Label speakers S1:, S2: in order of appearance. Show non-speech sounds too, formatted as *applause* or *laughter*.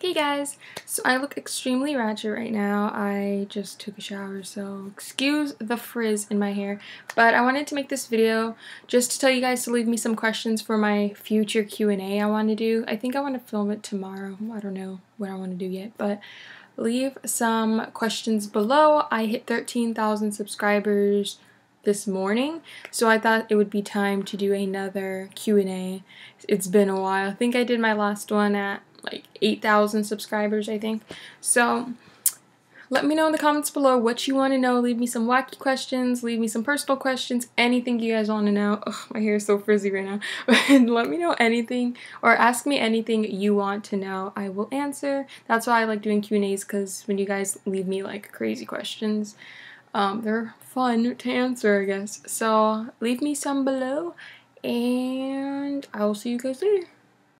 S1: Hey guys, so I look extremely ratchet right now. I just took a shower, so excuse the frizz in my hair. But I wanted to make this video just to tell you guys to leave me some questions for my future Q&A I want to do. I think I want to film it tomorrow. I don't know what I want to do yet, but leave some questions below. I hit 13,000 subscribers this morning so I thought it would be time to do another Q&A. It's been a while. I think I did my last one at like 8,000 subscribers, I think. So let me know in the comments below what you want to know. Leave me some wacky questions, leave me some personal questions, anything you guys want to know. *laughs* Ugh, my hair is so frizzy right now. But *laughs* let me know anything or ask me anything you want to know. I will answer. That's why I like doing Q&As because when you guys leave me like crazy questions, um, they're fun to answer, I guess. So leave me some below and I will see you guys later.